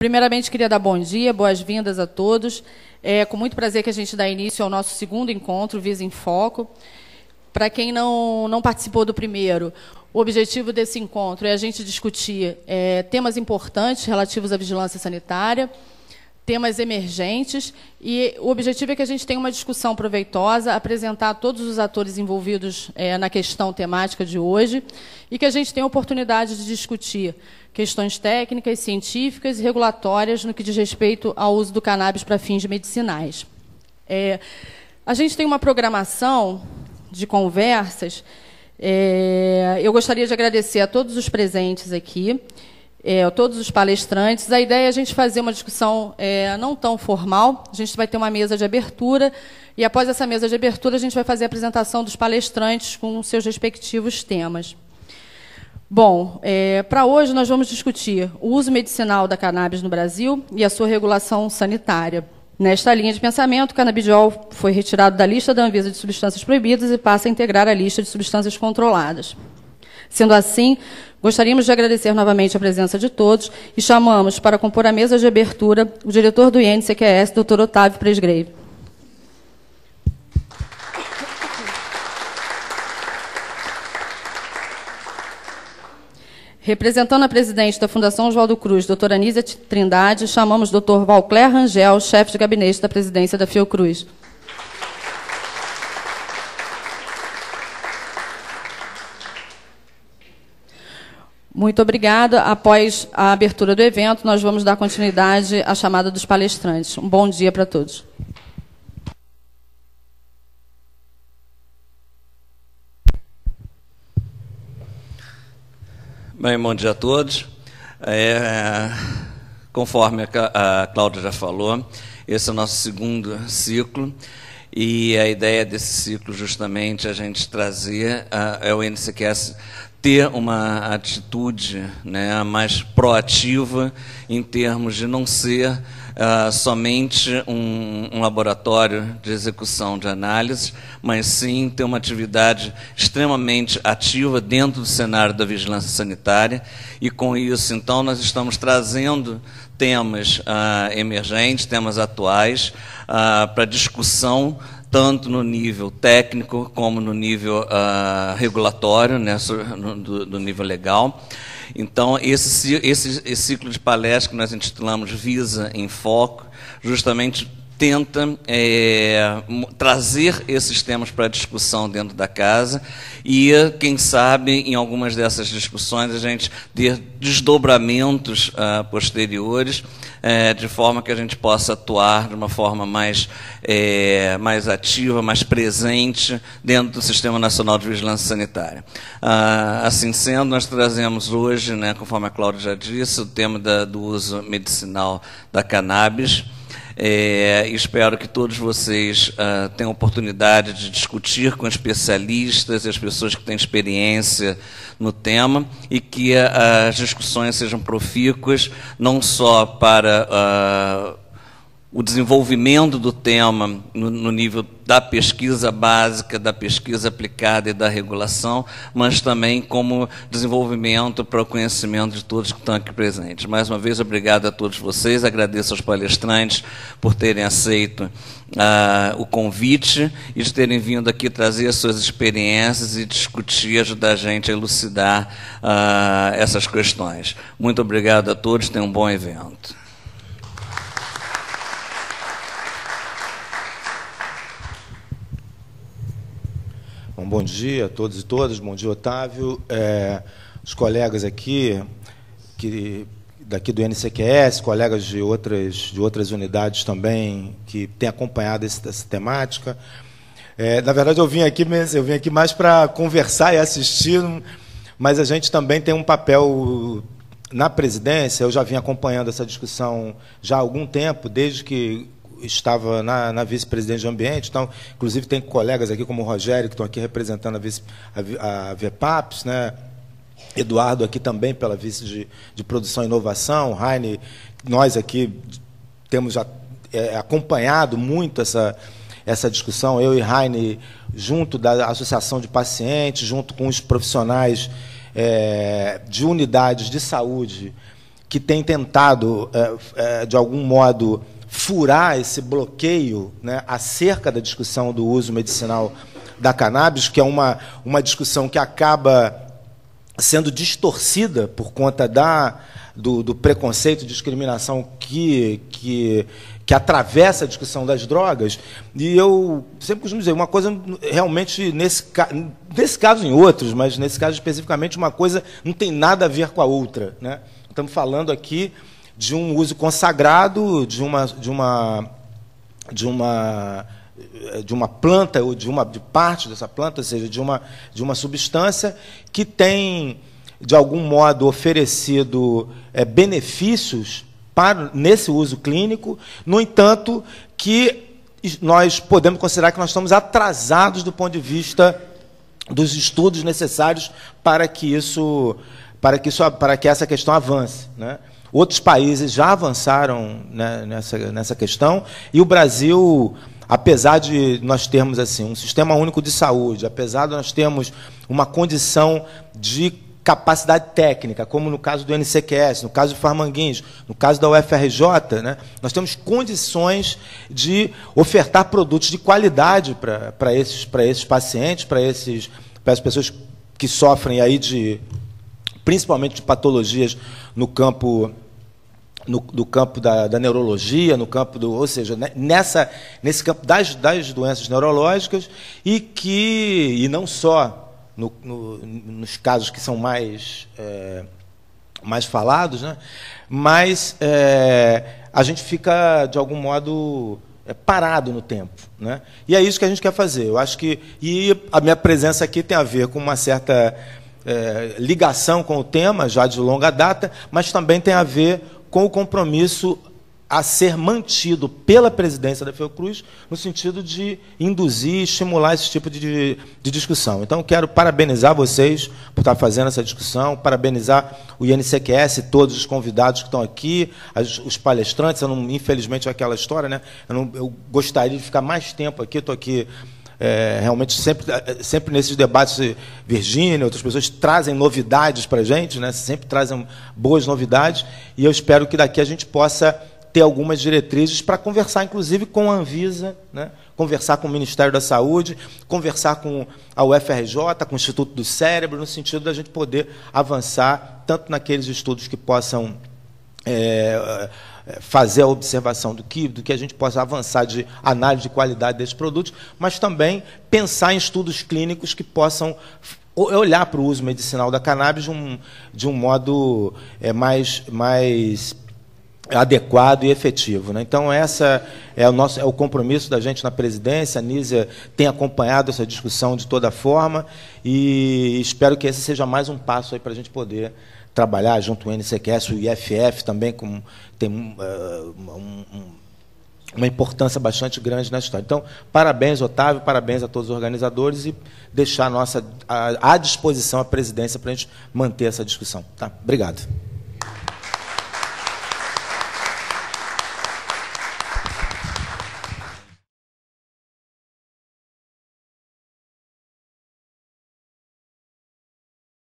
Primeiramente, queria dar bom dia, boas-vindas a todos. É com muito prazer que a gente dá início ao nosso segundo encontro, Visa em Foco. Para quem não, não participou do primeiro, o objetivo desse encontro é a gente discutir é, temas importantes relativos à vigilância sanitária, temas emergentes, e o objetivo é que a gente tenha uma discussão proveitosa, apresentar todos os atores envolvidos é, na questão temática de hoje, e que a gente tenha a oportunidade de discutir questões técnicas, científicas e regulatórias no que diz respeito ao uso do cannabis para fins medicinais. É, a gente tem uma programação de conversas. É, eu gostaria de agradecer a todos os presentes aqui é, todos os palestrantes. A ideia é a gente fazer uma discussão é, não tão formal. A gente vai ter uma mesa de abertura e, após essa mesa de abertura, a gente vai fazer a apresentação dos palestrantes com seus respectivos temas. Bom, é, para hoje nós vamos discutir o uso medicinal da cannabis no Brasil e a sua regulação sanitária. Nesta linha de pensamento, o canabidiol foi retirado da lista da Anvisa de substâncias proibidas e passa a integrar a lista de substâncias controladas. Sendo assim, Gostaríamos de agradecer novamente a presença de todos e chamamos para compor a mesa de abertura o diretor do INCQS, Dr. Otávio Presgrave. Representando a presidente da Fundação Oswaldo Cruz, doutora Anísia Trindade, chamamos doutor Valcler Rangel, chefe de gabinete da presidência da Fiocruz. Muito obrigada. Após a abertura do evento, nós vamos dar continuidade à chamada dos palestrantes. Um bom dia para todos. Bem, bom dia a todos. É, conforme a Cláudia já falou, esse é o nosso segundo ciclo. E a ideia desse ciclo, justamente, é a gente trazer uh, é o NCQS ter uma atitude né, mais proativa em termos de não ser uh, somente um, um, laboratório de execução de análise, mas sim ter uma atividade extremamente ativa dentro do cenário da vigilância sanitária. E com isso, então, nós estamos trazendo temas uh, emergentes, temas atuais, uh, para discussão tanto no nível técnico como no nível uh, regulatório, né, do, do, nível legal. Então, esse, esse, esse ciclo de palestras que nós intitulamos Visa em Foco, justamente tenta é, trazer esses temas para discussão dentro da casa e, quem sabe, em algumas dessas discussões, a gente ter desdobramentos uh, posteriores, é, de forma que a gente possa atuar de uma forma mais, é, mais ativa, mais presente dentro do Sistema Nacional de Vigilância Sanitária. Uh, assim sendo, nós trazemos hoje, né, conforme a Cláudia já disse, o tema da, do uso medicinal da cannabis. É, espero que todos vocês uh, tenham oportunidade de discutir com especialistas e as pessoas que têm experiência no tema e que uh, as discussões sejam profícuas, não só para uh, o desenvolvimento do tema no, no, nível da pesquisa básica, da pesquisa aplicada e da regulação, mas também como desenvolvimento para o conhecimento de todos que estão aqui presentes. Mais uma vez, obrigado a todos vocês, agradeço aos palestrantes por terem aceito uh, o convite e de terem vindo aqui trazer as suas experiências e discutir, ajudar a gente a elucidar uh, essas questões. Muito obrigado a todos, tenham um bom evento. Bom, bom dia a todos e todas, bom dia, Otávio. É, os colegas aqui, que, daqui do NCQS, colegas de outras, de outras unidades também, que têm acompanhado esse, essa temática. É, na verdade, eu vim aqui, eu vim aqui mais para conversar e assistir, mas a gente também tem um papel na presidência. Eu já vim acompanhando essa discussão já há algum tempo, desde que estava na, na vice-presidente de ambiente, então, inclusive tem colegas aqui como o Rogério, que estão aqui representando a, vice, a, a VEPAPS, né? Eduardo aqui também pela vice de, de produção e inovação, Heine, nós aqui temos já é, acompanhado muito essa, essa discussão, eu e Heine, junto da Associação de Pacientes, junto com os profissionais é, de unidades de saúde, que tem tentado, é, é, de algum modo, furar esse bloqueio né, acerca da discussão do uso medicinal da cannabis, que é uma, uma discussão que acaba sendo distorcida por conta da, do, do preconceito e discriminação que, que, que atravessa a discussão das drogas. E eu sempre costumo dizer, uma coisa realmente, nesse, nesse caso em outros, mas nesse caso especificamente, uma coisa não tem nada a ver com a outra. Né? Estamos falando aqui de um uso consagrado, de uma, de uma, de uma, de uma planta ou de uma de parte dessa planta, ou seja, de uma, de uma substância que tem de algum modo oferecido é, benefícios para nesse uso clínico, no entanto, que nós podemos considerar que nós estamos atrasados do ponto de vista dos estudos necessários para que isso para que, isso, para que essa questão avance. Né? Outros países já avançaram né, nessa, nessa questão. E o Brasil, apesar de nós termos assim um sistema único de saúde, apesar de nós termos uma condição de capacidade técnica, como no caso do NCQS, no caso do Farmanguins, no caso da UFRJ, né, nós temos condições de ofertar produtos de qualidade para esses, esses pacientes, para esses, as pessoas que sofrem aí de principalmente de patologias no campo no, no campo da, da, neurologia, no campo do, ou seja, nessa nesse campo das, das doenças neurológicas e que e não só no, no, nos casos que são mais é, mais falados, né? mas é, a gente fica de algum modo é, parado no tempo, né? E é isso que a gente quer fazer. Eu acho que e a minha presença aqui tem a ver com uma certa é, ligação com o tema, já de longa data, mas também tem a ver com o compromisso a ser mantido pela presidência da Fiocruz, no sentido de induzir e estimular esse tipo de, de discussão. Então, quero parabenizar vocês por estar fazendo essa discussão, parabenizar o INCQS, todos os convidados que estão aqui, as, os palestrantes. Não, infelizmente, é aquela história, né? Eu, não, eu gostaria de ficar mais tempo aqui, estou aqui é, realmente sempre, sempre nesses debates, Virgínia, outras pessoas trazem novidades para a gente, né? sempre trazem boas novidades, e eu espero que daqui a gente possa ter algumas diretrizes para conversar, inclusive, com a Anvisa, né? conversar com o Ministério da Saúde, conversar com a UFRJ, com o Instituto do Cérebro, no sentido da gente poder avançar tanto naqueles estudos que possam é, fazer a observação do que, do que a gente possa avançar de análise de qualidade desses produtos, mas também pensar em estudos clínicos que possam olhar para o uso medicinal da cannabis de um, de um modo é, mais, mais adequado e efetivo. Né? Então, essa é o nosso é o compromisso da gente na presidência. A Nízia tem acompanhado essa discussão de toda forma e espero que esse seja mais um passo para a gente poder trabalhar junto ao NCQS, o IFF também com, tem uh, um, uma importância bastante grande na história. Então, parabéns, Otávio, parabéns a todos os organizadores e deixar a nossa, à disposição a presidência para a gente manter essa discussão. Tá? Obrigado.